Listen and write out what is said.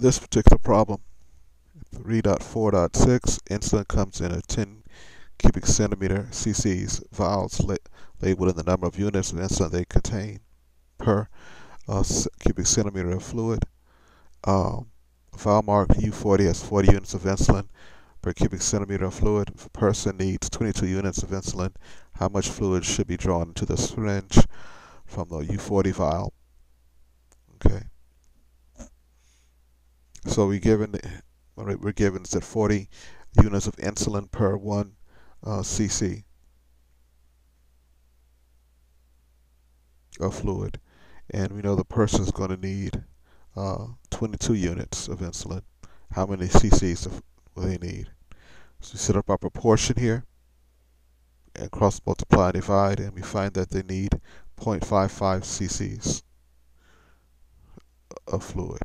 this particular problem, 3.4.6, insulin comes in a 10 cubic centimeter cc's vials la labeled in the number of units of insulin they contain per uh, cubic centimeter of fluid. Um, vial marked U40 has 40 units of insulin per cubic centimeter of fluid. If a person needs 22 units of insulin, how much fluid should be drawn into the syringe from the U40 vial? So we're given we're given that 40 units of insulin per one uh, cc of fluid, and we know the person is going to need uh, 22 units of insulin. How many cc's will they need? So we set up our proportion here and cross multiply and divide, and we find that they need 0.55 cc's of fluid.